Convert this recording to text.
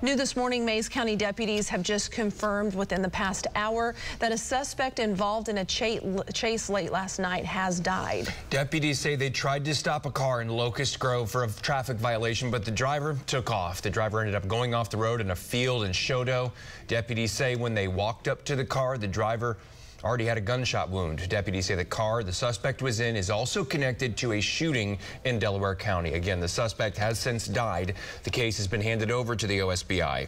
New this morning, Mayes County deputies have just confirmed within the past hour that a suspect involved in a chase late last night has died. Deputies say they tried to stop a car in Locust Grove for a traffic violation, but the driver took off. The driver ended up going off the road in a field in Chouteau. Deputies say when they walked up to the car, the driver already had a gunshot wound. Deputies say the car the suspect was in is also connected to a shooting in Delaware County. Again, the suspect has since died. The case has been handed over to the OSBI.